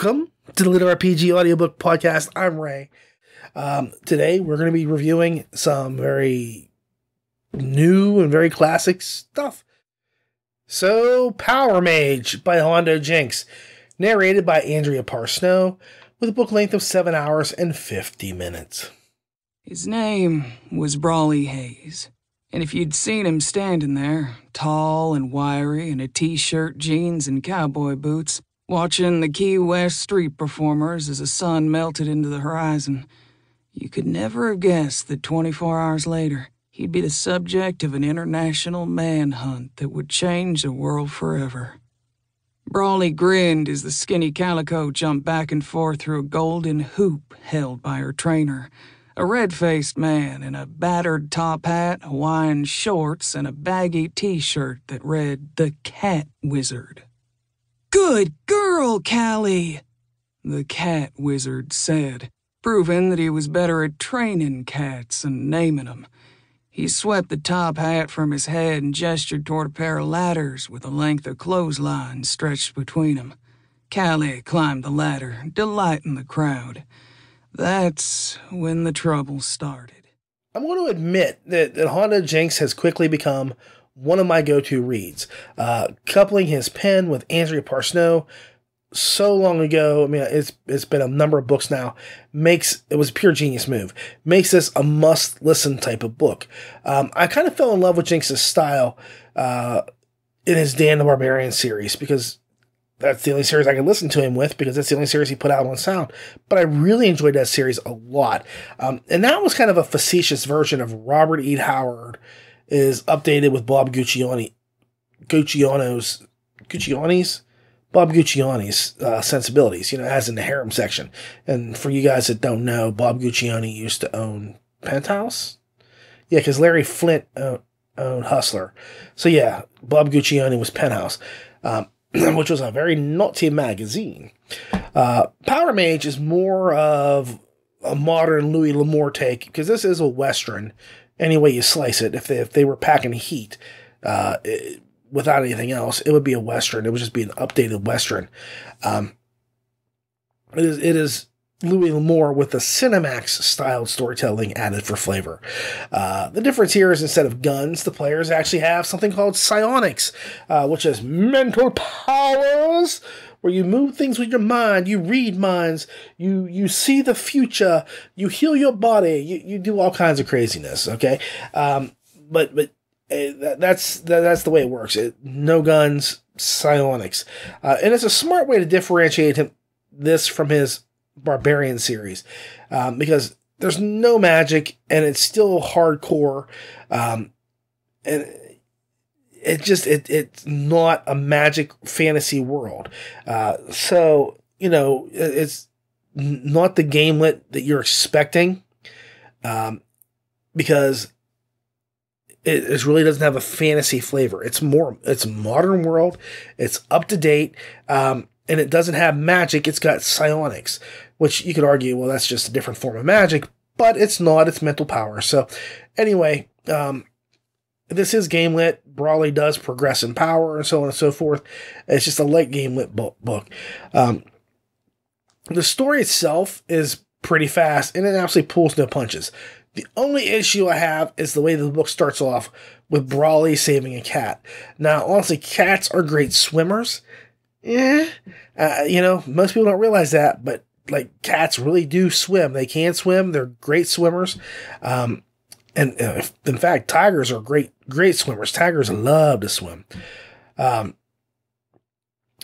Welcome to the LitRPG Audiobook Podcast. I'm Ray. Um, today we're going to be reviewing some very new and very classic stuff. So, Power Mage by Hondo Jinx, narrated by Andrea Parsneau, with a book length of 7 hours and 50 minutes. His name was Brawley Hayes. And if you'd seen him standing there, tall and wiry in a t shirt, jeans, and cowboy boots, watching the Key West street performers as the sun melted into the horizon, you could never have guessed that 24 hours later, he'd be the subject of an international manhunt that would change the world forever. Brawley grinned as the skinny calico jumped back and forth through a golden hoop held by her trainer a red faced man in a battered top hat, Hawaiian shorts, and a baggy t shirt that read The Cat Wizard. Good girl, Callie, the cat wizard said, proving that he was better at training cats and naming them. He swept the top hat from his head and gestured toward a pair of ladders with a length of clothesline stretched between them. Callie climbed the ladder, delighting the crowd. That's when the trouble started. I'm going to admit that, that Hondo Jinx has quickly become one of my go to reads. Uh, coupling his pen with Andrea Parsneau so long ago, I mean, it's it's been a number of books now, makes it was a pure genius move. Makes this a must listen type of book. Um, I kind of fell in love with Jinx's style uh, in his Dan the Barbarian series because that's the only series I can listen to him with because that's the only series he put out on sound. But I really enjoyed that series a lot. Um, and that was kind of a facetious version of Robert E. Howard is updated with Bob Guccione, Gucciano's, Gucciani's, Bob Gucciani's uh, sensibilities, you know, as in the harem section. And for you guys that don't know, Bob Guccione used to own Penthouse. Yeah, because Larry Flynt owned, owned Hustler. So yeah, Bob Guccione was Penthouse. Um, which was a very naughty magazine. Uh, Power Mage is more of a modern Louis L'Amour take because this is a Western, any way you slice it. If they, if they were packing heat uh, it, without anything else, it would be a Western. It would just be an updated Western. Um, it is, it is Louis L'Amour with the Cinemax styled storytelling added for flavor. Uh, the difference here is instead of guns, the players actually have something called psionics, uh, which is mental powers, where you move things with your mind, you read minds, you you see the future, you heal your body, you, you do all kinds of craziness. Okay, um, but but uh, that's that, that's the way it works. It, no guns, psionics, uh, and it's a smart way to differentiate him this from his Barbarian series um, because there's no magic and it's still hardcore. Um, and it just it it's not a magic fantasy world. Uh, so you know it's not the gamelet that you're expecting, um, because it, it really doesn't have a fantasy flavor. It's more it's modern world. It's up to date. Um, and it doesn't have magic. It's got psionics, which you could argue, well, that's just a different form of magic, but it's not. It's mental power. So, anyway, um, this is game lit. Brawley does progress in power and so on and so forth. It's just a light game lit book. Um, the story itself is pretty fast and it absolutely pulls no punches. The only issue I have is the way the book starts off with Brawley saving a cat. Now, honestly, cats are great swimmers. Yeah, uh, you know, most people don't realize that, but like cats really do swim. They can swim. They're great swimmers. Um, and uh, in fact, tigers are great, great swimmers. Tigers love to swim. Um,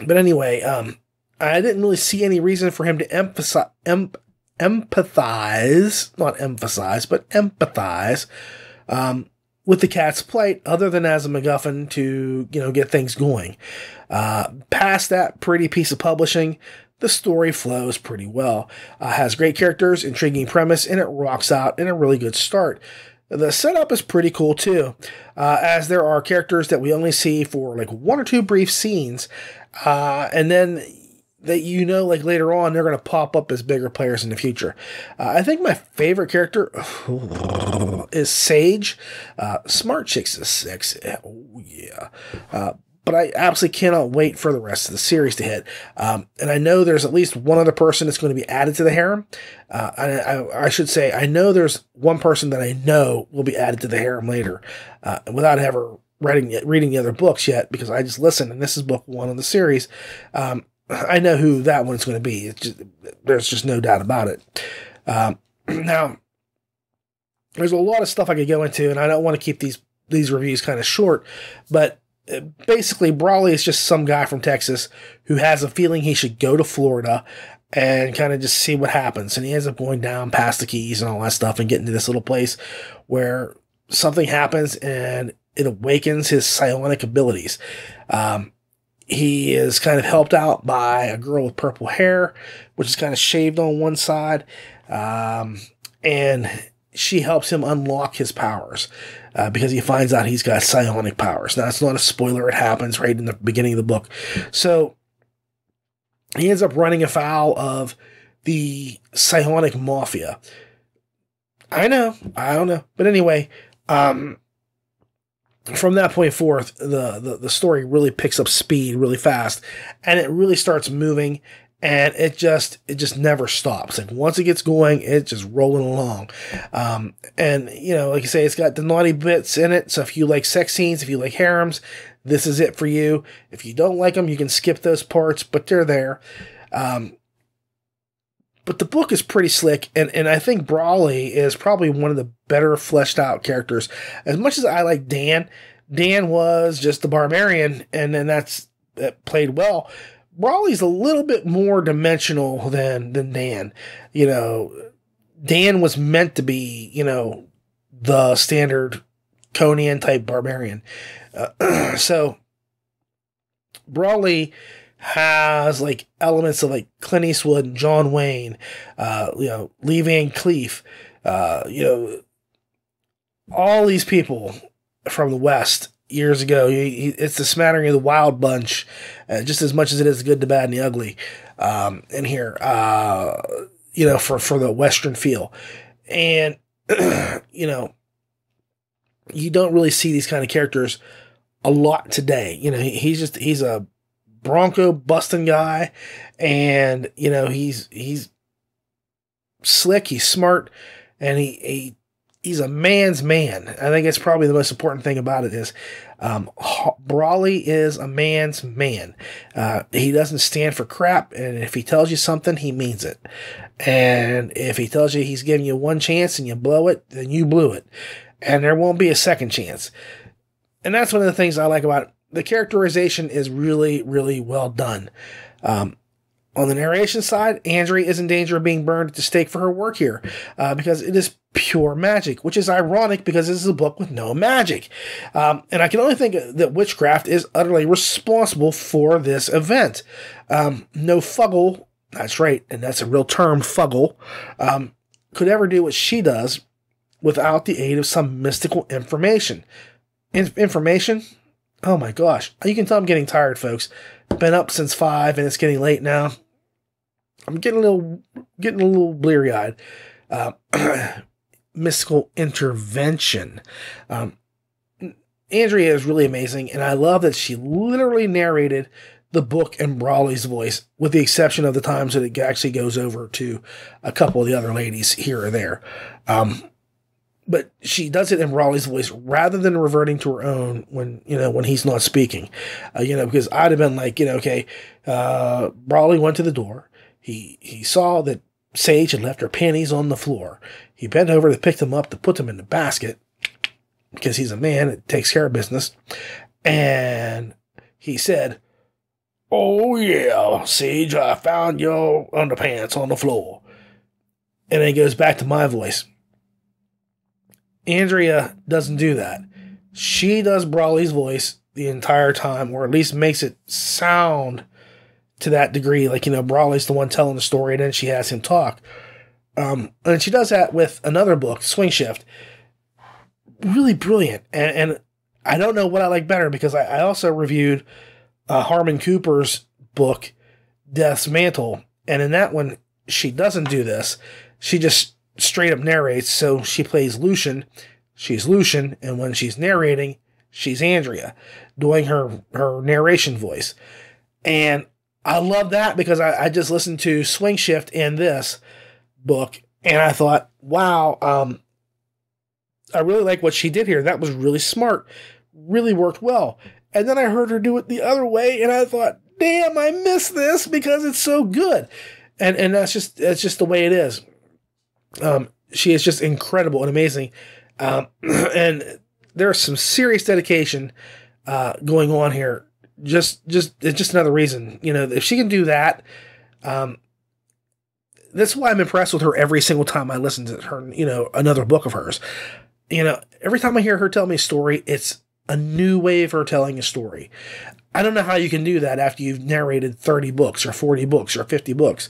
but anyway, um, I didn't really see any reason for him to emphasize, em- empathize, not emphasize, but empathize, um, with the cat's plight other than as a MacGuffin to, you know, get things going. Uh, past that pretty piece of publishing, the story flows pretty well. Uh, has great characters, intriguing premise, and it rocks out in a really good start. The setup is pretty cool too, uh, as there are characters that we only see for like one or two brief scenes, uh, and then that you know, like later on, they're going to pop up as bigger players in the future. Uh, I think my favorite character is Sage. Uh, Smart Chicks is sexy. Oh, yeah. Uh, but I absolutely cannot wait for the rest of the series to hit. Um, and I know there's at least one other person that's going to be added to the harem. Uh, I, I, I, should say, I know there's one person that I know will be added to the harem later, uh, without ever reading reading the other books yet, because I just listened, and this is book one of the series. Um, I know who that one's going to be. Just, there's just no doubt about it. Um, now, there's a lot of stuff I could go into, and I don't want to keep these these reviews kind of short, but basically, Brawley is just some guy from Texas who has a feeling he should go to Florida and kind of just see what happens. And he ends up going down past the Keys and all that stuff and getting to this little place where something happens and it awakens his psionic abilities. Um, he is kind of helped out by a girl with purple hair, which is kind of shaved on one side. Um, and she helps him unlock his powers uh, because he finds out he's got psionic powers. Now, it's not a spoiler, it happens right in the beginning of the book. So he ends up running afoul of the psionic mafia. I know, I don't know. But anyway, um, from that point forth, the, the, the story really picks up speed really fast and it really starts moving and it just it just never stops. Like once it gets going, it's just rolling along. Um, and you know, like I say, it's got the naughty bits in it. So if you like sex scenes, if you like harems, this is it for you. If you don't like them, you can skip those parts, but they're there. Um, but the book is pretty slick, and, and I think Brawley is probably one of the better fleshed out characters. As much as I like Dan, Dan was just the barbarian, and then that's that played well. Brawley's a little bit more dimensional than than Dan. You know, Dan was meant to be, you know, the standard Conan type barbarian. Uh, so Brawley has like elements of like Clint Eastwood and John Wayne, uh, you know, Lee Van Cleef, uh, you know, all these people from the West years ago. it's the smattering of the Wild Bunch, uh, just as much as it is good, the bad, and the ugly. Um, in here, uh, you know, for for the Western feel, and you know, you don't really see these kind of characters a lot today. You know, he's just he's a Bronco busting guy, and you know he's he's slick, he's smart, and he, he he's a man's man. I think it's probably the most important thing about it is um, Brawley is a man's man. Uh, he doesn't stand for crap, and if he tells you something, he means it. And if he tells you he's giving you one chance and you blow it, then you blew it, and there won't be a second chance. And that's one of the things I like about it. the characterization is really, really well done. Um, on the narration side, Andrea is in danger of being burned at the stake for her work here uh, because it is pure magic, which is ironic because this is a book with no magic. Um, and I can only think that witchcraft is utterly responsible for this event. Um, no fuggle, that's right, and that's a real term, fuggle, um, could ever do what she does without the aid of some mystical information. In- information? Oh my gosh. You can tell I'm getting tired, folks. Been up since five and it's getting late now. I'm getting a little getting a little bleary eyed. Uh, mystical intervention. Um, Andrea is really amazing, and I love that she literally narrated the book in Brawley's voice, with the exception of the times that it actually goes over to a couple of the other ladies here or there. Um, but she does it in Brawley's voice rather than reverting to her own when you know when he's not speaking. Uh, you know, because I'd have been like, you know, okay, uh, Brawley went to the door. He he saw that Sage had left her panties on the floor. He bent over to pick them up to put them in the basket because he's a man that takes care of business. And he said, Oh, yeah, Sage, I found your underpants on the floor. And then he goes back to my voice. Andrea doesn't do that. She does Brawley's voice the entire time, or at least makes it sound to that degree. Like, you know, Brawley's the one telling the story and then she has him talk. Um, and she does that with another book, Swing Shift. Really brilliant. And, and I don't know what I like better because I, I also reviewed uh, Harmon Cooper's book, Death's Mantle. And in that one, she doesn't do this. She just straight up narrates. So she plays Lucian. She's Lucian. And when she's narrating, she's Andrea doing her her narration voice. And I love that because I, I just listened to Swing Shift in this book and I thought, wow, um, I really like what she did here. That was really smart, really worked well. And then I heard her do it the other way, and I thought, damn, I missed this because it's so good. And and that's just that's just the way it is. Um, she is just incredible and amazing. Um, and there's some serious dedication uh, going on here. Just just it's just another reason, you know, if she can do that, um, that's why I'm impressed with her every single time I listen to her, you know, another book of hers. You know, every time I hear her tell me a story, it's a new way of her telling a story. I don't know how you can do that after you've narrated 30 books or 40 books or 50 books,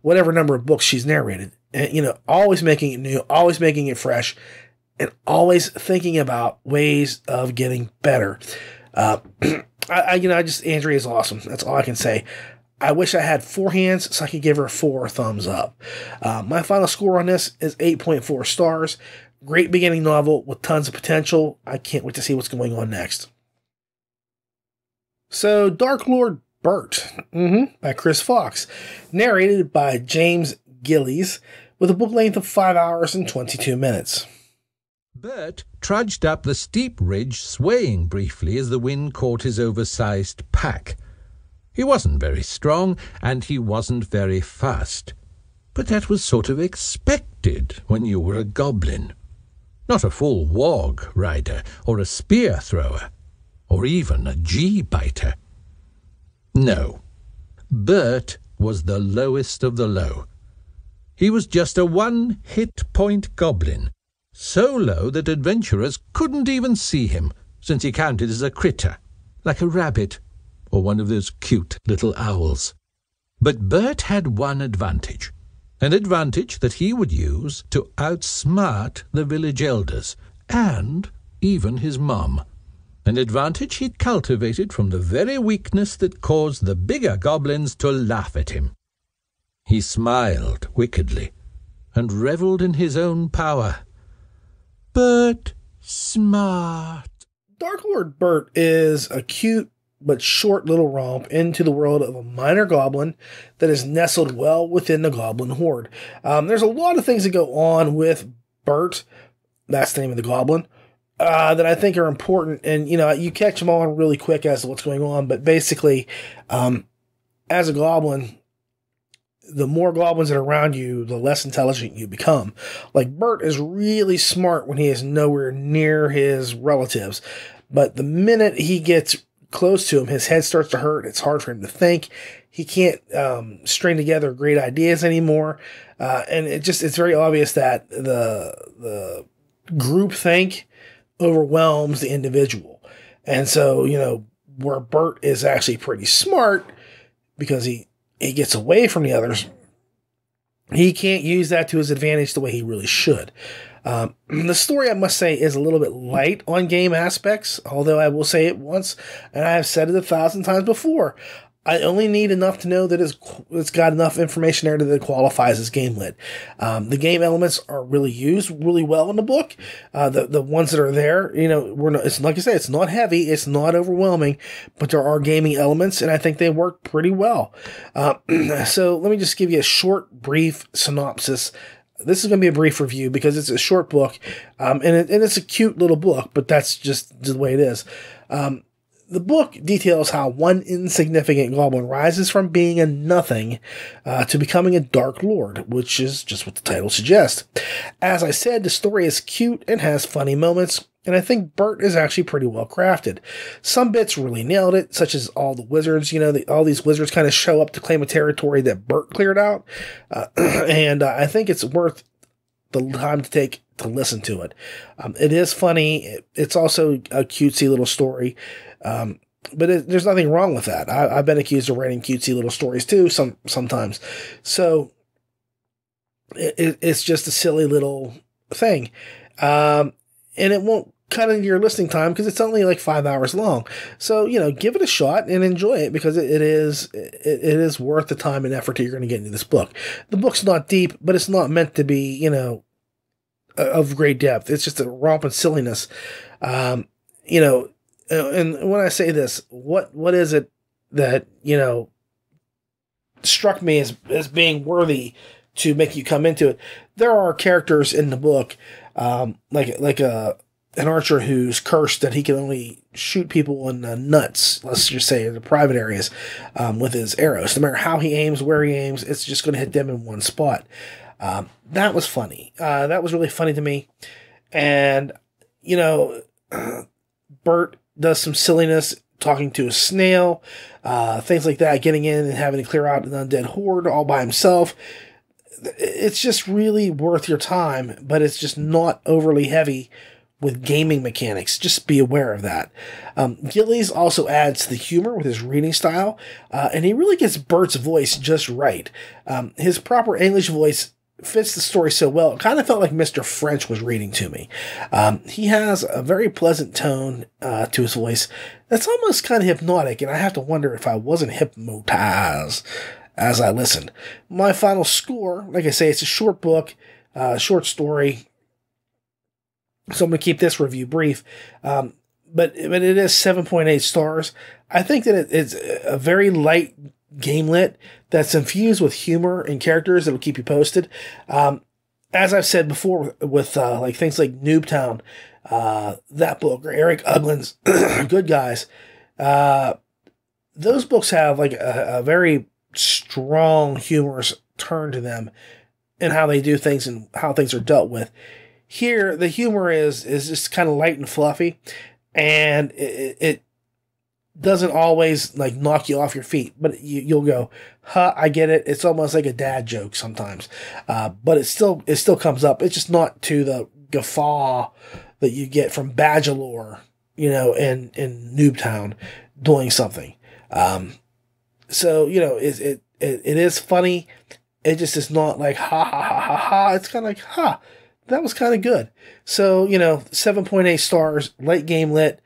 whatever number of books she's narrated. And, you know, always making it new, always making it fresh, and always thinking about ways of getting better. Uh, I, I, you know, I just, Andrea is awesome. That's all I can say. I wish I had four hands so I could give her four thumbs up. Uh, my final score on this is 8.4 stars. Great beginning novel with tons of potential. I can't wait to see what's going on next. So, Dark Lord Bert mm-hmm, by Chris Fox, narrated by James Gillies, with a book length of 5 hours and 22 minutes. Bert trudged up the steep ridge, swaying briefly as the wind caught his oversized pack. He wasn't very strong, and he wasn't very fast. But that was sort of expected when you were a goblin. Not a full wog rider, or a spear thrower, or even a G biter. No, Bert was the lowest of the low. He was just a one hit point goblin, so low that adventurers couldn't even see him, since he counted as a critter, like a rabbit or one of those cute little owls. But Bert had one advantage, an advantage that he would use to outsmart the village elders and even his mum. An advantage he'd cultivated from the very weakness that caused the bigger goblins to laugh at him. He smiled wickedly and revelled in his own power. Bert smart. Dark Lord Bert is a cute but short little romp into the world of a minor goblin that is nestled well within the goblin horde. Um, there's a lot of things that go on with Bert, that's the name of the goblin, uh, that I think are important. And, you know, you catch them on really quick as to what's going on. But basically, um, as a goblin, the more goblins that are around you, the less intelligent you become. Like Bert is really smart when he is nowhere near his relatives. But the minute he gets close to him, his head starts to hurt. It's hard for him to think. He can't um, string together great ideas anymore, uh, and it just it's very obvious that the the group think overwhelms the individual, and so you know where Bert is actually pretty smart because he he gets away from the others. He can't use that to his advantage the way he really should. Um, the story, I must say, is a little bit light on game aspects, although I will say it once, and I have said it a thousand times before. I only need enough to know that it's, it's got enough information there that it qualifies as game lit. Um, the game elements are really used really well in the book. Uh, the the ones that are there, you know, we're not, it's like I say, it's not heavy, it's not overwhelming, but there are gaming elements, and I think they work pretty well. Uh, so let me just give you a short, brief synopsis this is going to be a brief review because it's a short book, um, and, it, and it's a cute little book, but that's just the way it is. Um, the book details how one insignificant goblin rises from being a nothing uh, to becoming a dark lord, which is just what the title suggests. As I said, the story is cute and has funny moments, and I think Bert is actually pretty well crafted. Some bits really nailed it, such as all the wizards. You know, the, all these wizards kind of show up to claim a territory that Bert cleared out, uh, and uh, I think it's worth the time to take to listen to it. Um, it is funny. It, it's also a cutesy little story. Um, but it, there's nothing wrong with that. I, have been accused of writing cutesy little stories too, some sometimes. So it, it's just a silly little thing, um, and it won't cut into your listening time because it's only like five hours long. So you know, give it a shot and enjoy it because it, it is it, it is worth the time and effort that you're going to get into this book. The book's not deep, but it's not meant to be you know of great depth. It's just a romp and silliness. Um, you know, and when I say this, what what is it that you know struck me as as being worthy to make you come into it? There are characters in the book, um, like like a an archer who's cursed that he can only shoot people in the nuts, let's just say in the private areas, um, with his arrows. No matter how he aims, where he aims, it's just going to hit them in one spot. Um, that was funny. Uh, that was really funny to me. And, you know, Bert does some silliness talking to a snail, uh, things like that, getting in and having to clear out an undead horde all by himself. It's just really worth your time, but it's just not overly heavy with gaming mechanics. Just be aware of that. Um, Gillies also adds to the humor with his reading style, uh, and he really gets Bert's voice just right. Um, his proper English voice fits the story so well. It kind of felt like Mr. French was reading to me. Um, he has a very pleasant tone uh, to his voice that's almost kind of hypnotic, and I have to wonder if I wasn't hypnotized as I listened. My final score, like I say, it's a short book, uh, short story. So I'm going to keep this review brief. Um, but, but it is 7.8 stars. I think that it, it's a very light gamelit that's infused with humor and characters that will keep you posted. Um, as I've said before, with uh, like things like Noobtown, uh, that book or Eric Ugland's Good Guys, uh, those books have like a, a, very strong humorous turn to them and how they do things and how things are dealt with. Here, the humor is is just kind of light and fluffy, and it, it doesn't always like knock you off your feet, but you, will go, "Huh, I get it." It's almost like a dad joke sometimes, uh, but it still it still comes up. It's just not to the guffaw that you get from Badgalore, you know, in in Noobtown doing something. Um, so you know, it, it it it is funny. It just is not like ha ha ha ha ha. It's kind of like ha. That was kind of good. So you know, seven point eight stars, late game lit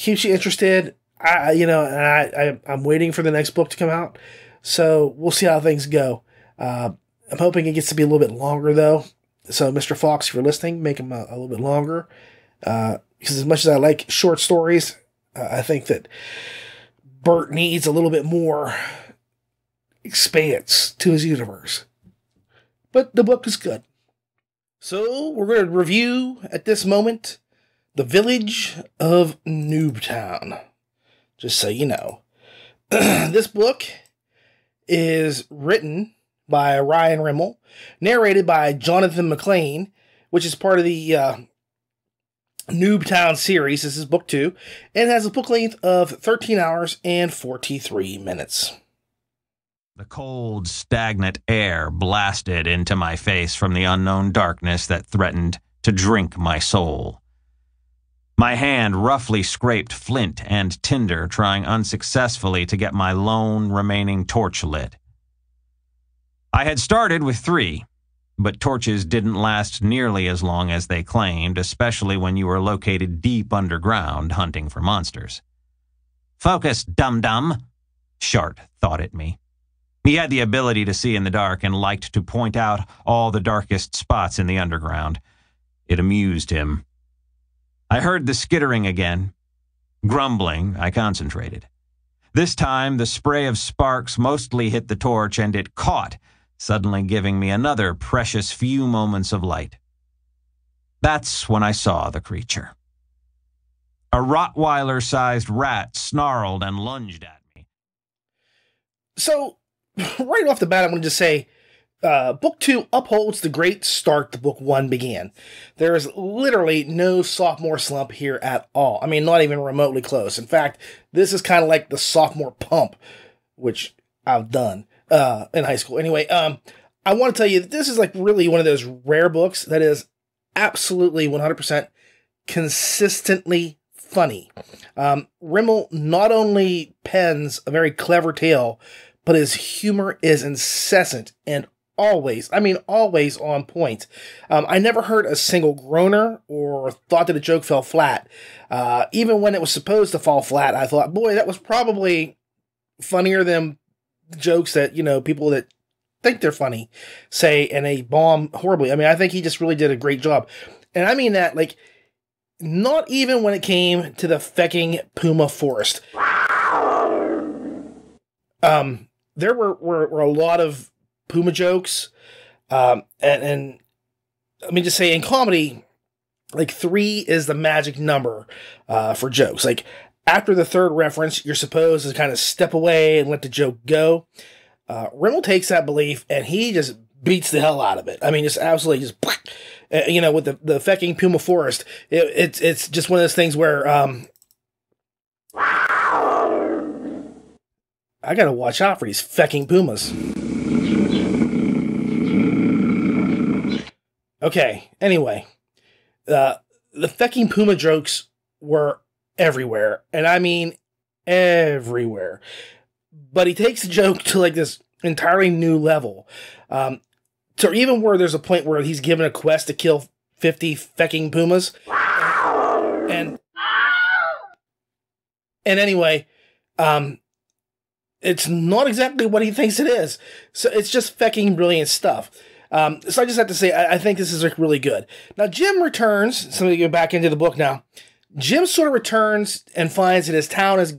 keeps you interested. I, you know, and I, I, am waiting for the next book to come out. So we'll see how things go. Uh, I'm hoping it gets to be a little bit longer though. So Mr. Fox, if you're listening, make them a, a little bit longer. Uh, because as much as I like short stories, uh, I think that Bert needs a little bit more expanse to his universe. But the book is good. So we're going to review at this moment the village of Noobtown. Just so you know. this book is written by Ryan Rimmel, narrated by Jonathan McClain, which is part of the uh, Noobtown series. This is book two, and has a book length of 13 hours and 43 minutes. The cold, stagnant air blasted into my face from the unknown darkness that threatened to drink my soul. My hand roughly scraped flint and tinder, trying unsuccessfully to get my lone remaining torch lit. I had started with three, but torches didn't last nearly as long as they claimed, especially when you were located deep underground hunting for monsters. Focus, dum dum, Shart thought at me. He had the ability to see in the dark and liked to point out all the darkest spots in the underground. It amused him. I heard the skittering again. Grumbling, I concentrated. This time, the spray of sparks mostly hit the torch and it caught, suddenly giving me another precious few moments of light. That's when I saw the creature. A Rottweiler sized rat snarled and lunged at me. So, right off the bat, I'm going to just say uh, book two upholds the great start the book one began. There is literally no sophomore slump here at all. I mean, not even remotely close. In fact, this is kind of like the sophomore pump, which I've done uh, in high school. Anyway, um, I want to tell you that this is like really one of those rare books that is absolutely 100% consistently funny. Um, Rimmel not only pens a very clever tale, but his humor is incessant and always, I mean, always on point. Um, I never heard a single groaner or thought that a joke fell flat. Uh, even when it was supposed to fall flat, I thought, boy, that was probably funnier than jokes that, you know, people that think they're funny say and they bomb horribly. I mean, I think he just really did a great job. And I mean that, like, not even when it came to the fecking puma forest. Um, there were, were, were a lot of puma jokes, um, and, and let me just say, in comedy, like three is the magic number uh, for jokes. Like after the third reference, you're supposed to kind of step away and let the joke go. Uh, Rimmel takes that belief and he just beats the hell out of it. I mean, just absolutely just, uh, you know, with the, the fecking Puma Forest, it, it's, it's just one of those things where, um, I gotta watch out for these fecking Pumas. Okay, anyway, uh, the fucking Puma jokes were everywhere, and I mean everywhere. But he takes the joke to like this entirely new level. Um, to even where there's a point where he's given a quest to kill 50 fecking pumas. And and anyway, um it's not exactly what he thinks it is. So it's just fecking brilliant stuff. Um, so I just have to say, I, I think this is like really good. Now Jim returns. So we go back into the book now. Jim sort of returns and finds that his town is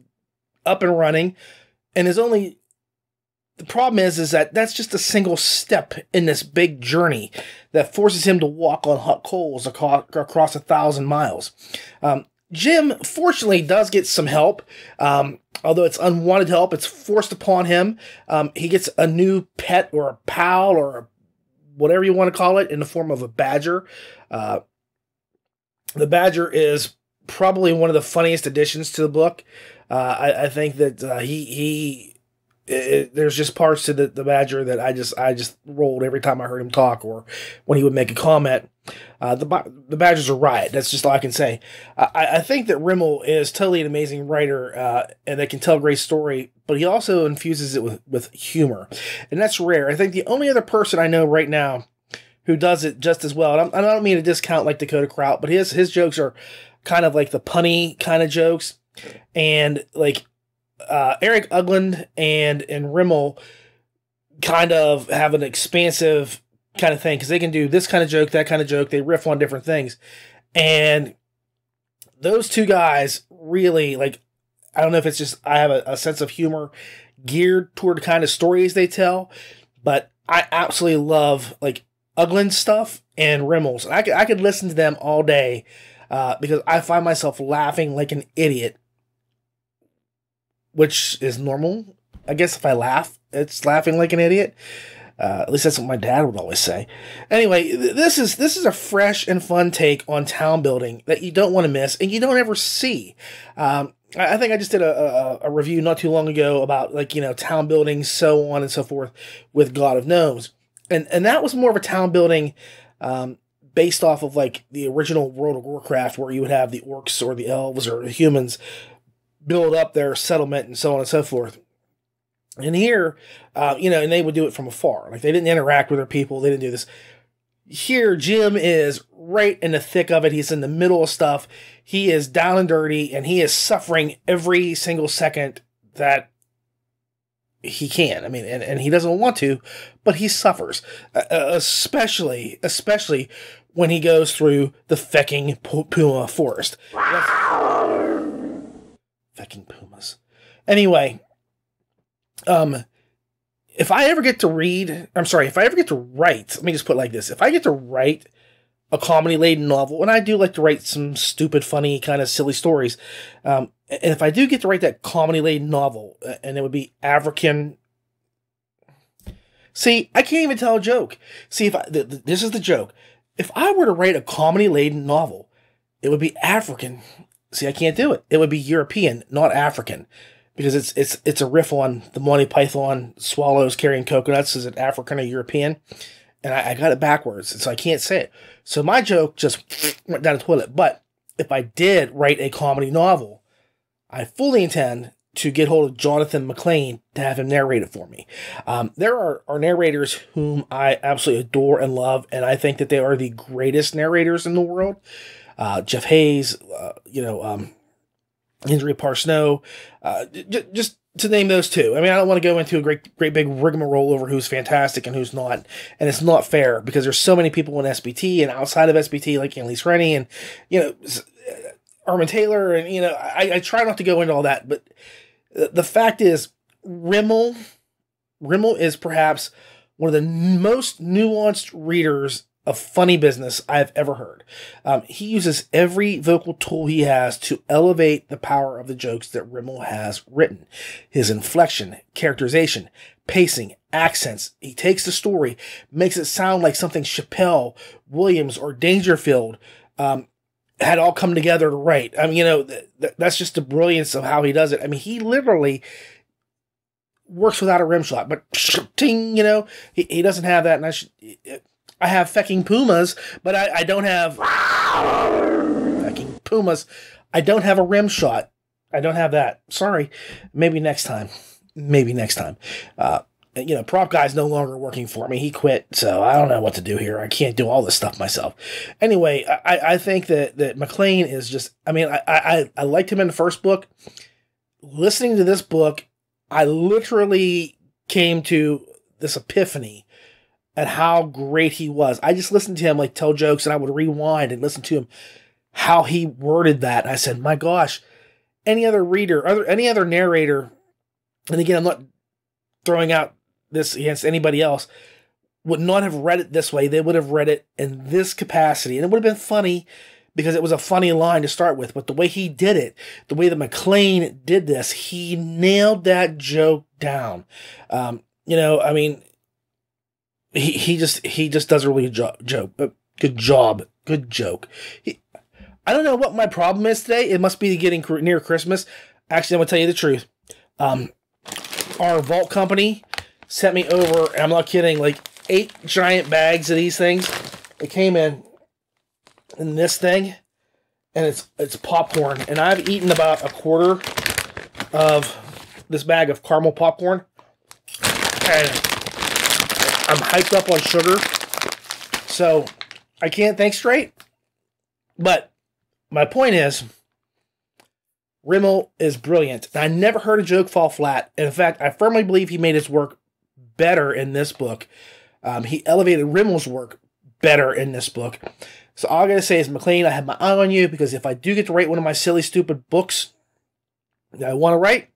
up and running, and is only the problem is is that that's just a single step in this big journey that forces him to walk on hot coals across, across a thousand miles. Um, Jim fortunately does get some help, um, although it's unwanted help. It's forced upon him. Um, he gets a new pet or a pal or whatever you want to call it in the form of a badger. Uh, the badger is probably one of the funniest additions to the book. Uh, I, I, think that uh, he he it, there's just parts to the, the Badger that I just I just rolled every time I heard him talk or when he would make a comment. Uh, the the Badgers are right. That's just all I can say. I, I think that Rimmel is totally an amazing writer uh, and they can tell a great story, but he also infuses it with with humor, and that's rare. I think the only other person I know right now who does it just as well. And, i I do not mean to discount like Dakota Krout, but his his jokes are kind of like the punny kind of jokes, and like uh, Eric Ugland and and Rimmel kind of have an expansive kind of thing because they can do this kind of joke, that kind of joke. They riff on different things, and those two guys really like. I don't know if it's just I have a, a sense of humor geared toward the kind of stories they tell, but I absolutely love like Ugland stuff and Rimmel's. I could I could listen to them all day uh, because I find myself laughing like an idiot which is normal. I guess if I laugh, it's laughing like an idiot. Uh, at least that's what my dad would always say. Anyway, th- this is this is a fresh and fun take on town building that you don't want to miss and you don't ever see. Um, I, I think I just did a, a, a, review not too long ago about like you know town building, so on and so forth, with God of Gnomes, and and that was more of a town building um, based off of like the original World of Warcraft, where you would have the orcs or the elves or the humans build up their settlement and so on and so forth. And here, uh, you know, and they would do it from afar. Like they didn't interact with their people. They didn't do this. Here, Jim is right in the thick of it. He's in the middle of stuff. He is down and dirty, and he is suffering every single second that he can. I mean, and, and he doesn't want to, but he suffers, uh, especially, especially when he goes through the fecking Puma forest. Pumas. Anyway, um, if I ever get to read, I'm sorry, if I ever get to write, let me just put it like this: if I get to write a comedy laden novel, and I do like to write some stupid, funny, kind of silly stories, um, and if I do get to write that comedy laden novel, and it would be African. See, I can't even tell a joke. See, if I, th- th- this is the joke. If I were to write a comedy laden novel, it would be African See, I can't do it. It would be European, not African, because it's it's it's a riff on the Monty Python swallows carrying coconuts. Is it African or European? And I, I got it backwards, so I can't say it. So my joke just went down the toilet. But if I did write a comedy novel, I fully intend to get hold of Jonathan McClain to have him narrate it for me. Um, there are, are narrators whom I absolutely adore and love, and I think that they are the greatest narrators in the world uh, Jeff Hayes, uh, you know, um, Andrea Parsneau, uh, j- just to name those two. I mean, I don't want to go into a great, great big rigmarole over who's fantastic and who's not, and it's not fair because there's so many people in SBT and outside of SBT, like Annalise Rennie, and you know, Armen Taylor, and you know, I, I try not to go into all that, but the fact is, Rimmel, Rimmel is perhaps one of the most nuanced readers of funny business I've ever heard. Um, he uses every vocal tool he has to elevate the power of the jokes that Rimmel has written. His inflection, characterization, pacing, accents. He takes the story, makes it sound like something Chappelle, Williams, or Dangerfield um, had all come together to write. I mean, you know, th- th- that's just the brilliance of how he does it. I mean, he literally works without a rim shot, but ting, you know, he, he doesn't have that. And I should, I have fecking pumas, but I, I don't have fecking pumas. I don't have a rim shot. I don't have that. Sorry. Maybe next time. Maybe next time. Uh, you know, prop guy's no longer working for me. He quit, so I don't know what to do here. I can't do all this stuff myself. Anyway, I, I think that that McClain is just. I mean, I, I I liked him in the first book. Listening to this book, I literally came to this epiphany at how great he was. I just listened to him like tell jokes, and I would rewind and listen to him how he worded that. And I said, my gosh, any other reader, other any other narrator, and again, I'm not throwing out this against anybody else, would not have read it this way. They would have read it in this capacity. And it would have been funny because it was a funny line to start with. But the way he did it, the way that McClain did this, he nailed that joke down. Um, you know, I mean, he, he just he just does a really good job, joke. Uh, good job. Good joke. He, I don't know what my problem is today. It must be getting near Christmas. Actually, I'm gonna tell you the truth. Um, our vault company sent me over, I'm not kidding, like eight giant bags of these things. It came in in this thing, and it's it's popcorn, and I've eaten about a quarter of this bag of caramel popcorn, and I'm hyped up on sugar, so I can't think straight. But my point is, Rimmel is brilliant. I never heard a joke fall flat. And in fact, I firmly believe he made his work better in this book. Um, he elevated Rimmel's work better in this book. So all I gotta say is, McClain, I have my eye on you because if I do get to write one of my silly, stupid books that I want to write,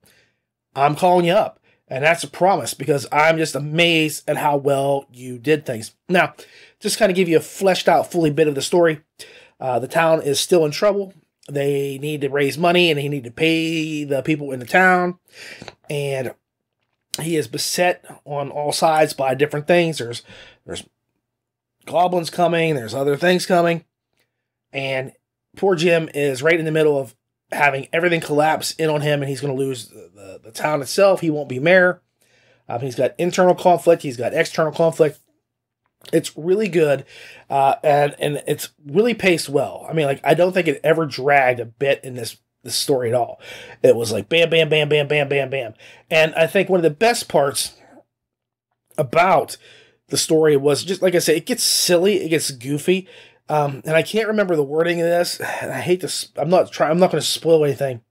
I'm calling you up. And that's a promise because I'm just amazed at how well you did things. Now, just kind of give you a fleshed out, fully bit of the story. Uh, the town is still in trouble. They need to raise money and they need to pay the people in the town. And he is beset on all sides by different things. There's there's goblins coming, there's other things coming, and poor Jim is right in the middle of having everything collapse in on him, and he's going to lose the, the, the, town itself. He won't be mayor. Um, he's got internal conflict. He's got external conflict. It's really good, uh, and and it's really paced well. I mean, like I don't think it ever dragged a bit in this the story at all. It was like bam, bam, bam, bam, bam, bam, bam. And I think one of the best parts about the story was just like I said, it gets silly, it gets goofy. Um, and I can't remember the wording of this. I hate to, I'm not trying, I'm not going to spoil anything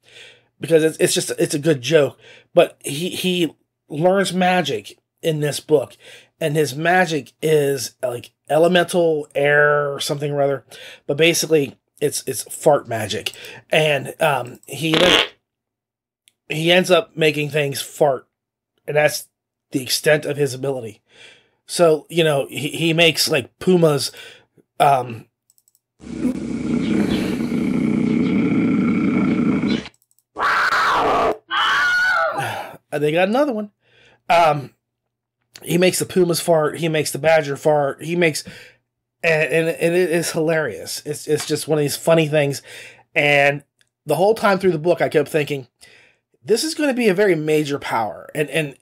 because it's, it's just, it's a good joke. But he, he learns magic in this book. And his magic is like elemental air or something or other. But basically, it's it's fart magic, and um, he he ends up making things fart, and that's the extent of his ability. So you know he, he makes like pumas. Um, they got another one. Um, he makes the pumas fart. He makes the badger fart. He makes and, and, and it is hilarious. It's it's just one of these funny things, and the whole time through the book, I kept thinking, this is going to be a very major power, and and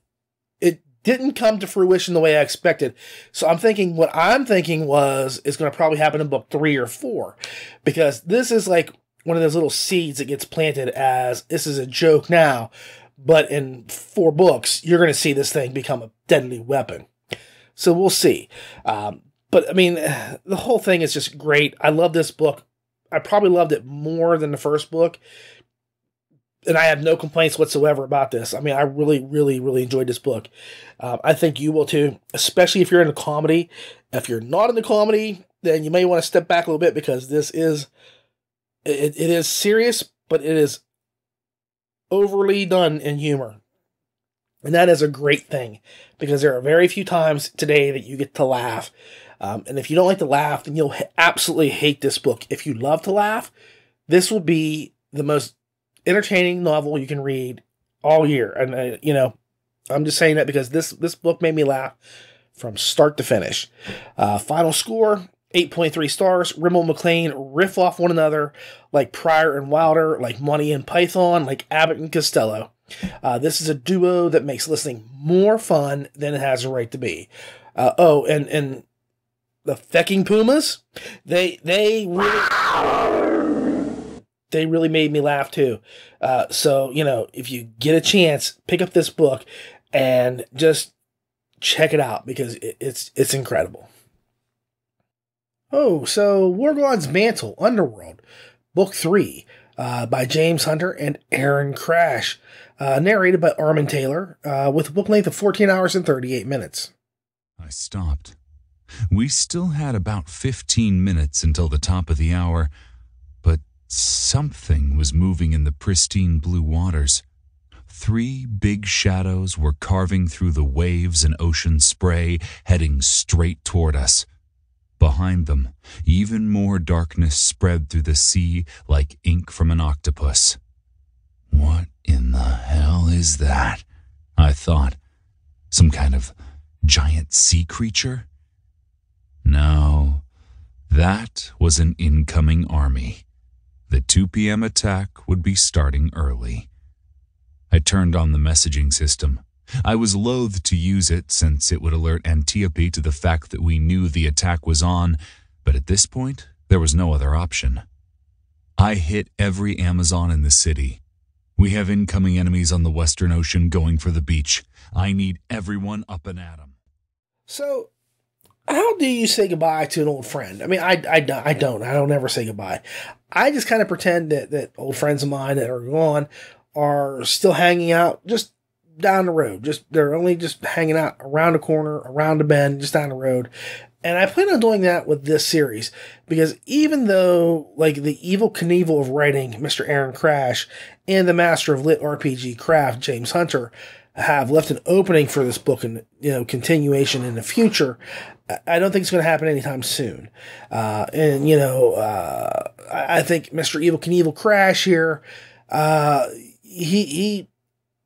didn't come to fruition the way I expected. So I'm thinking what I'm thinking was is going to probably happen in book three or four, because this is like one of those little seeds that gets planted as this is a joke now, but in four books you're going to see this thing become a deadly weapon. So we'll see. Um, but I mean, the whole thing is just great. I love this book. I probably loved it more than the first book. And I have no complaints whatsoever about this. I mean, I really, really, really enjoyed this book. Um, I think you will too, especially if you're into comedy. If you're not into comedy, then you may want to step back a little bit because this is it, it is serious, but it is overly done in humor. And that is a great thing because there are very few times today that you get to laugh. Um, and if you don't like to laugh, then you'll absolutely hate this book. If you love to laugh, this will be the most entertaining novel you can read all year. And, uh, you know, I'm just saying that because this, this book made me laugh from start to finish. Uh, final score 8.3 stars. Rimmel McClain riff off one another like Pryor and Wilder, like Monty and Python, like Abbott and Costello. Uh, this is a duo that makes listening more fun than it has a right to be. Uh, oh, and and the fecking pumas, they they really they really made me laugh too. Uh, so you know, if you get a chance, pick up this book and just check it out because it, it's it's incredible. Oh, so War God's Mantle, Underworld, Book 3, uh, by James Hunter and Aaron Crash uh, narrated by Armen Taylor, uh, with a book length of 14 hours and 38 minutes. I stopped. We still had about 15 minutes until the top of the hour, something was moving in the pristine blue waters. Three big shadows were carving through the waves and ocean spray, heading straight toward us. Behind them, even more darkness spread through the sea like ink from an octopus. What in the hell is that? I thought. Some kind of giant sea creature? No, that was an incoming army. The 2 p.m. attack would be starting early. I turned on the messaging system. I was loath to use it since it would alert Antiope to the fact that we knew the attack was on, but at this point, there was no other option. I hit every Amazon in the city, we have incoming enemies on the Western Ocean going for the beach. I need everyone up and at 'em. So, how do you say goodbye to an old friend? I mean, I, I, I don't. I don't ever say goodbye. I just kind of pretend that, that old friends of mine that are gone are still hanging out just down the road. Just they're only just hanging out around the corner, around the bend, just down the road. And I plan on doing that with this series because even though, like, the Evel Knievel of writing, Mr. Aaron Crash, and the master of LitRPG craft, James Hunter, have left an opening for this book and, you know, continuation in the future, I don't think it's going to happen anytime soon. Uh, and, you know, uh, I think Mr. Evel Knievel Crash here, uh, he, he,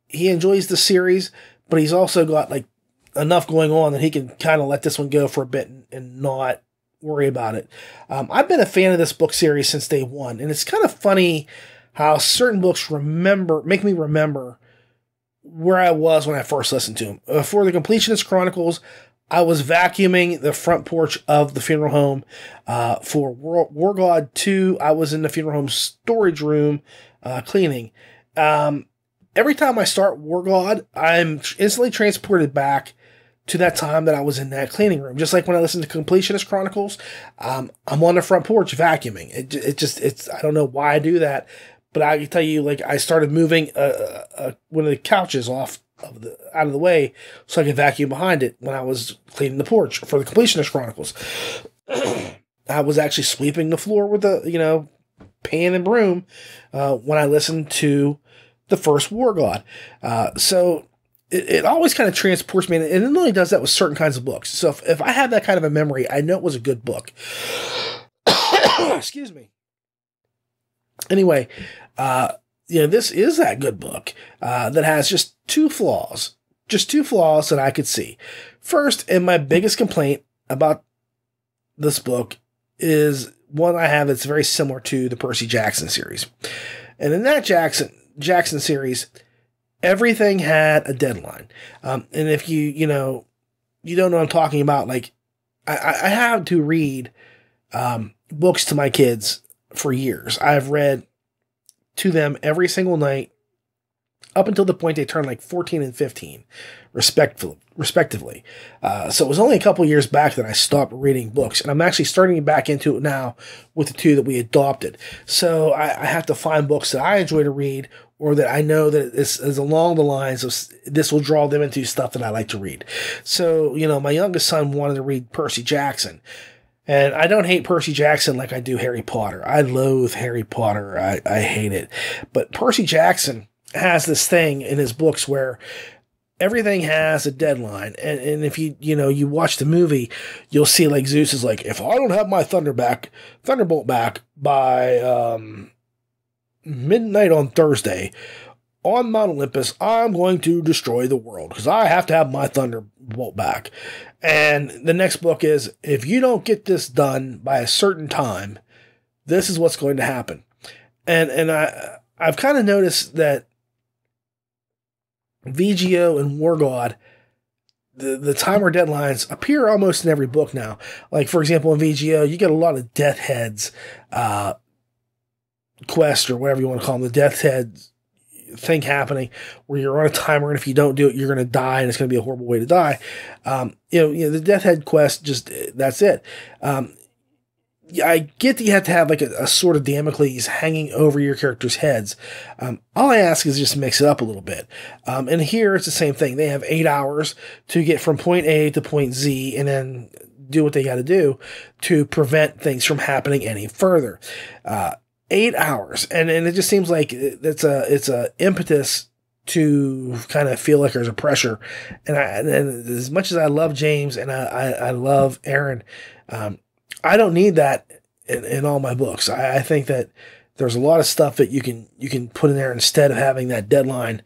he enjoys the series, but he's also got, like, enough going on that he can kind of let this one go for a bit and, and not worry about it. Um, I've been a fan of this book series since day one, and it's kind of funny how certain books remember make me remember where I was when I first listened to them. Uh, for the Completionist Chronicles, I was vacuuming the front porch of the funeral home. Uh, for War, God 2, I was in the funeral home storage room uh, cleaning. Um, every time I start War God, I'm instantly transported back to that time that I was in that cleaning room. Just like when I listen to Completionist Chronicles, um, I'm on the front porch vacuuming. It, it just, it's, I don't know why I do that, but I can tell you, like, I started moving uh, uh, uh, one of the couches off of the out of the way so I could vacuum behind it when I was cleaning the porch for the Completionist Chronicles. I was actually sweeping the floor with a, you know, pan and broom uh, when I listened to the first War God. Uh, so it, it always kind of transports me, and it only does that with certain kinds of books. So if, if I have that kind of a memory, I know it was a good book. Excuse me. Anyway, uh, you know, this is that good book uh, that has just two flaws, just two flaws that I could see. First, and my biggest complaint about this book is one I have that's very similar to the Percy Jackson series. And in that Jackson Jackson series, everything had a deadline. Um, and if you, you know, you don't know what I'm talking about, like, I, I have to read um, books to my kids for years. I've read to them every single night up until the point they turned like 14 and 15, respectively. respectively. Uh, so it was only a couple years back that I stopped reading books, and I'm actually starting back into it now with the two that we adopted. So I, I have to find books that I enjoy to read or that I know that is, is along the lines of this will draw them into stuff that I like to read. So, you know, my youngest son wanted to read Percy Jackson. And I don't hate Percy Jackson like I do Harry Potter. I loathe Harry Potter. I, I hate it. But Percy Jackson has this thing in his books where everything has a deadline. And, and if you, you know, you watch the movie, you'll see like Zeus is like, if I don't have my thunder back, thunderbolt back by um, midnight on Thursday, on Mount Olympus, I'm going to destroy the world because I have to have my thunderbolt back. And the next book is if you don't get this done by a certain time, this is what's going to happen. And and I I've kind of noticed that VGO and War God, the, the timer deadlines appear almost in every book now. Like, for example, in VGO, you get a lot of Death Heads uh, quest or whatever you want to call them, the Death Heads thing happening where you're on a timer and if you don't do it, you're going to die and it's going to be a horrible way to die. Um, you know, you know, the Death Head quest, just that's it. Um, I get that you have to have like a, a sword of Damocles hanging over your characters' heads. Um, all I ask is just mix it up a little bit. Um, and here it's the same thing. They have eight hours to get from point A to point Z and then do what they got to do to prevent things from happening any further. Uh, eight hours. And, and it just seems like it's a, it's a impetus to kind of feel like there's a pressure. And I, and as much as I love James and I, I, I love Aaron, um, I don't need that in, in all my books. I, I, think that there's a lot of stuff that you can you can put in there instead of having that deadline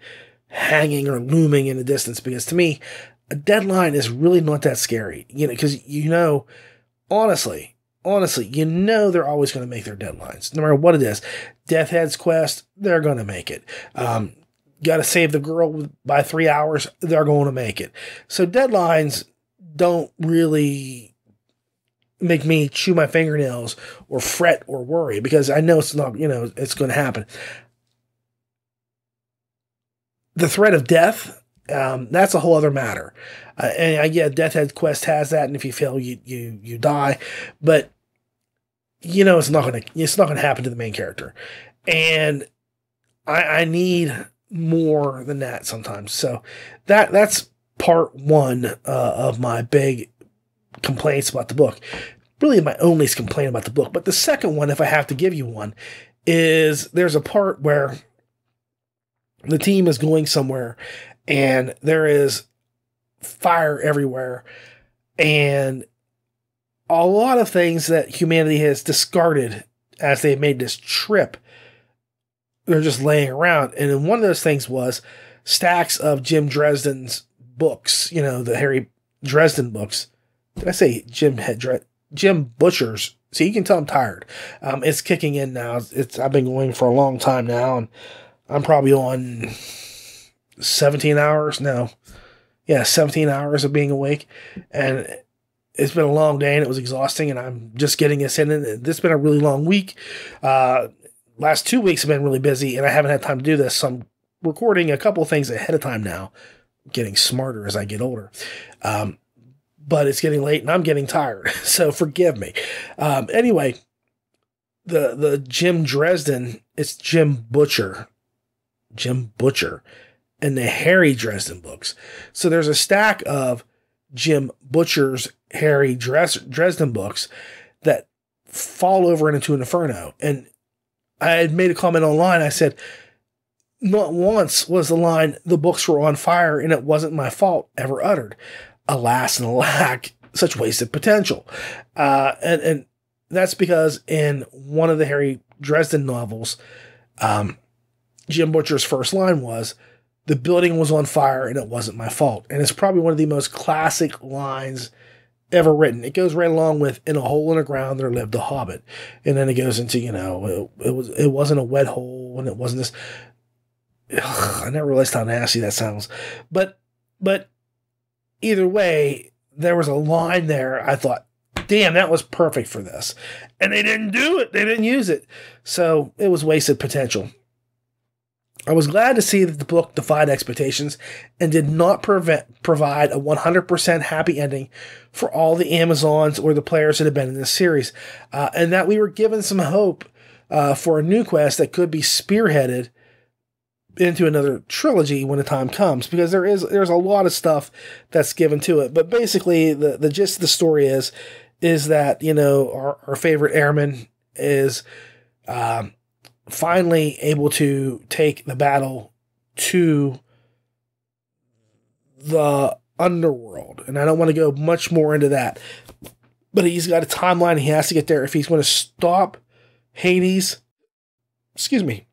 hanging or looming in the distance. Because to me, a deadline is really not that scary. You know, because you know, honestly, honestly, you know they're always going to make their deadlines, no matter what it is. Death Head's quest, they're going to make it. Um, Got to save the girl by three hours, they're going to make it. So deadlines don't really make me chew my fingernails or fret or worry because I know it's not, you know, it's going to happen. The threat of death, um, that's a whole other matter. Uh, and I yeah, Death Head Quest has that, and if you fail, you you you die. But you know, it's not gonna it's not gonna happen to the main character, and I, I need more than that sometimes. So that that's part one uh, of my big complaints about the book. Really, my only complaint about the book. But the second one, if I have to give you one, is there's a part where the team is going somewhere and there is fire everywhere and a lot of things that humanity has discarded as they made this trip they're just laying around and one of those things was stacks of jim dresden's books you know the harry dresden books did I say Jim Hedred? Jim Butcher's. See, you can tell I'm tired. Um, it's kicking in now. It's I've been going for a long time now, and I'm probably on 17 hours. No, yeah, 17 hours of being awake, and it's been a long day and it was exhausting. And I'm just getting this in. And this has been a really long week. Uh, last two weeks have been really busy, and I haven't had time to do this. So I'm recording a couple things ahead of time now. Getting smarter as I get older. Um, but it's getting late and I'm getting tired. So forgive me. Um, anyway, the the Jim Dresden, it's Jim Butcher, Jim Butcher, and the Harry Dresden books. So there's a stack of Jim Butcher's Harry Dres- Dresden books that fall over into an inferno. And I had made a comment online. I said, not once was the line, the books were on fire and it wasn't my fault ever uttered alas and alack, such wasted potential. Uh, and, and that's because in one of the Harry Dresden novels, um, Jim Butcher's first line was, The building was on fire and it wasn't my fault. And it's probably one of the most classic lines ever written. It goes right along with In a hole in the ground there lived a hobbit. And then it goes into, you know, it, it was it wasn't a wet hole and it wasn't this ugh, I never realized how nasty that sounds. But but either way, there was a line there. I thought, damn, that was perfect for this. And they didn't do it, they didn't use it. So it was wasted potential. I was glad to see that the book defied expectations and did not prevent, provide a 100% happy ending for all the Amazons or the players that have been in this series, uh, and that we were given some hope uh, for a new quest that could be spearheaded into another trilogy when the time comes because there is there's a lot of stuff that's given to it. But basically, the the gist of the story is is that you know our, our favorite airman is um, finally able to take the battle to the underworld, and I don't want to go much more into that, but he's got a timeline. He has to get there if he's going to stop Hades. Excuse me.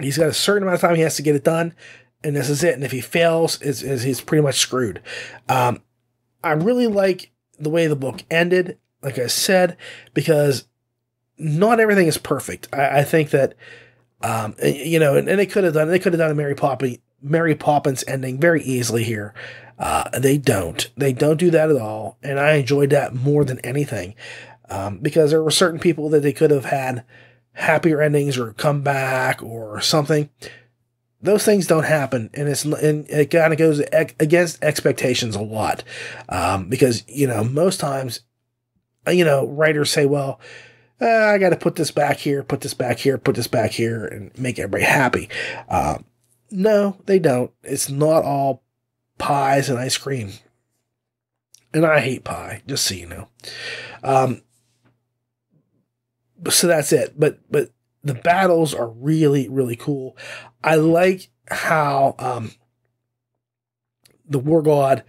He's got a certain amount of time he has to get it done, and this is it. And if he fails, is is he's pretty much screwed. Um, I really like the way the book ended, like I said, because not everything is perfect. I, I think that, um, you know, and, and, they could have done they could have done a Mary Poppins Mary Poppins ending very easily here. Uh, they don't. They don't do that at all, and I enjoyed that more than anything um, because there were certain people that they could have had happier endings or come back or something. Those things don't happen, and it's and it kind of goes against expectations a lot um, because you know most times, you know, writers say, "Well, uh, I got to put this back here, put this back here, put this back here, and make everybody happy." Uh, no, they don't. It's not all pies and ice cream, and I hate pie, just so you know. Um, so that's it. But but the battles are really really cool. I like how um, the war god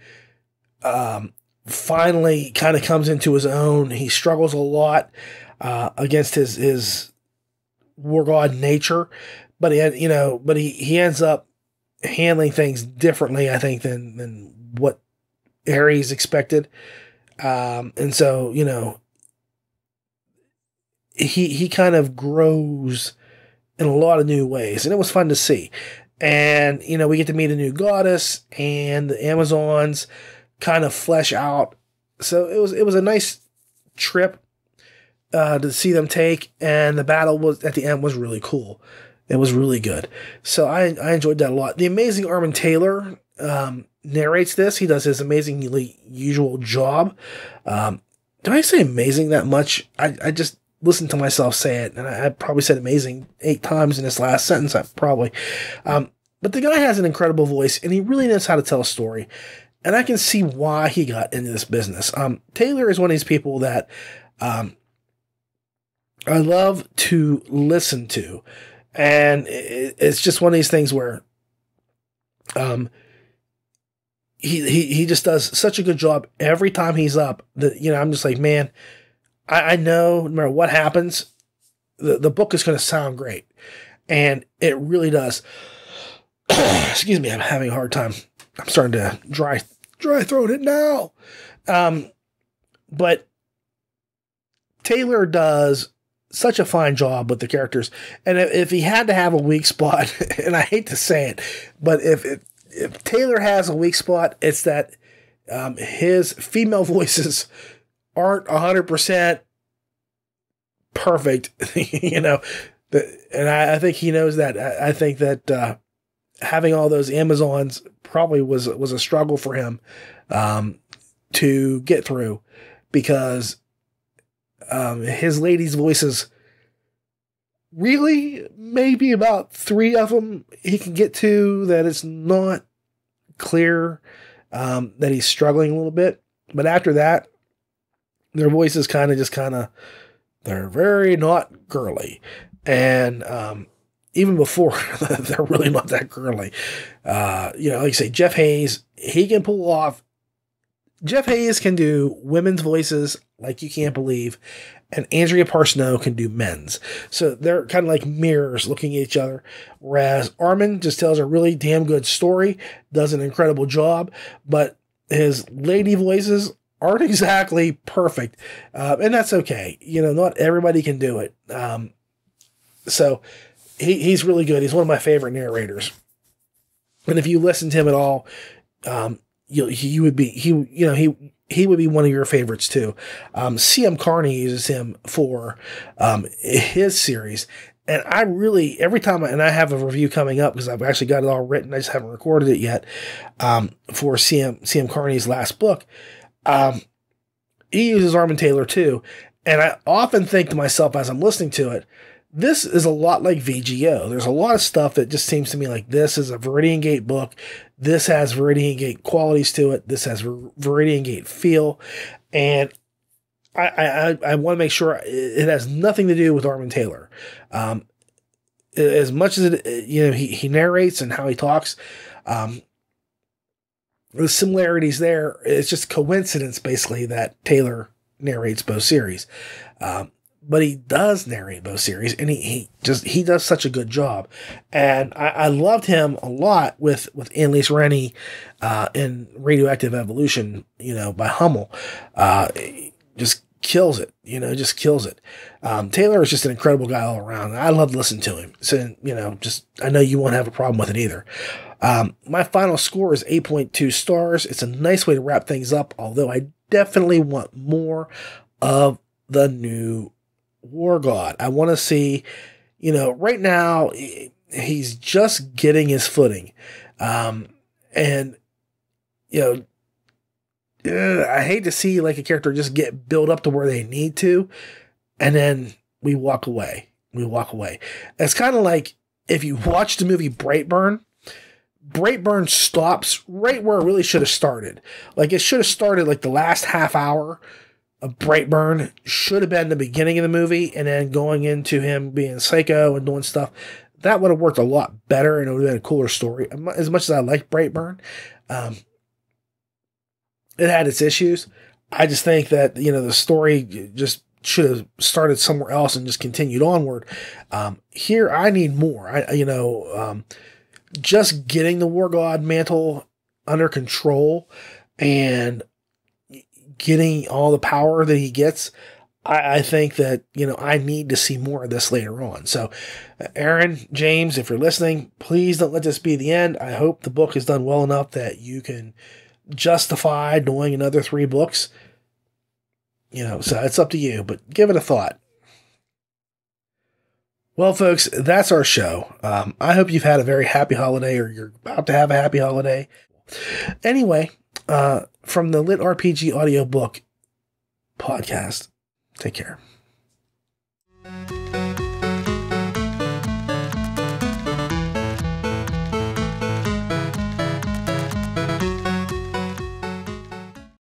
um, finally kind of comes into his own. He struggles a lot uh, against his his war god nature, but he had, you know, but he he ends up handling things differently, I think, than than what Ares expected. Um, and so, you know, he he kind of grows in a lot of new ways, and it was fun to see. And you know, we get to meet a new goddess, and the Amazons kind of flesh out. So it was it was a nice trip uh, to see them take, and the battle was at the end was really cool. It was really good. So I I enjoyed that a lot. The amazing Armen Taylor um, narrates this. He does his amazingly usual job. Um, did I say amazing that much? I, I just listen to myself say it, and I, I probably said amazing eight times in this last sentence. I probably, um, but the guy has an incredible voice, and he really knows how to tell a story, and I can see why he got into this business. Um, Taylor is one of these people that um, I love to listen to, and it's just one of these things where, um. He, he he just does such a good job every time he's up that you know I'm just like man I, I know no matter what happens, the, the book is going to sound great. And it really does. Excuse me, I'm having a hard time. I'm starting to dry dry throat it now. Um, but Taylor does such a fine job with the characters. And if, he had to have a weak spot, and I hate to say it, but if if, if Taylor has a weak spot, it's that um, his female voices aren't 100% perfect, you know. And I, I, think he knows that. I, I think that uh, having all those Amazons probably was was a struggle for him um, to get through because um, his ladies' voices really maybe about three of them he can get to that it's not clear um, that he's struggling a little bit. But after that, their voices kind of just kind of they're very not girly. And um, even before, they're really not that girly. Uh, you know, like I say, Jeff Hayes, he can pull off. Jeff Hayes can do women's voices like you can't believe, and Andrea Parsneau can do men's. So they're kind of like mirrors looking at each other. Whereas Armen just tells a really damn good story, does an incredible job, but his lady voices aren't exactly perfect, uh, and that's okay. You know, not everybody can do it. Um, so he, he's really good. He's one of my favorite narrators. And if you listen to him at all, um, you he would be he you know he he would be one of your favorites too. Um, C.M. Carney uses him for um, his series, and I really every time I, and I have a review coming up because I've actually got it all written. I just haven't recorded it yet um, for C.M. C.M. Carney's last book. Um, he uses Armen Taylor too. And I often think to myself as I'm listening to it, this is a lot like VGO. There's a lot of stuff that just seems to me like this is a Viridian Gate book. This has Viridian Gate qualities to it. This has Viridian Gate feel. And I, I, I want to make sure it has nothing to do with Armen Taylor. Um, as much as it, you know, he, he narrates and how he talks, um, the similarities there, it's just coincidence basically that Taylor narrates both series. Um, but he does narrate both series and he, he just he does such a good job. And i, I loved him a lot with with annelise rennie uh, in radioactive evolution you know by hummel. Uh, just kills it you know just kills it. Um, taylor is just an incredible guy all around i love listening to him. So you know just i know you won't have a problem with it either. Um, my final score is 8.2 stars. It's a nice way to wrap things up although i definitely want more of the new war god. I want to see, you know, right now he's just getting his footing. Um, and, you know, I hate to see like a character just get built up to where they need to, and then we walk away. We walk away. It's kind of like if you watch the movie Brightburn, Brightburn stops right where it really should have started. Like it should have started like the last half hour a Brightburn should have been the beginning of the movie, and then going into him being psycho and doing stuff. That would have worked a lot better, and it would have been a cooler story. As much as I like Brightburn, um, it had its issues. I just think that you know the story just should have started somewhere else and just continued onward. Um, here, I need more. I you know um, just getting the War God mantle under control and getting all the power that he gets, I, I, think that, you know, I need to see more of this later on. So, Aaron, James, if you're listening, please don't let this be the end. I hope the book is done well enough that you can justify doing another three books. You know, so it's up to you, but give it a thought. Well, folks, that's our show. Um, I hope you've had a very happy holiday or you're about to have a happy holiday. Anyway, uh, from the LitRPG audiobook podcast. Take care.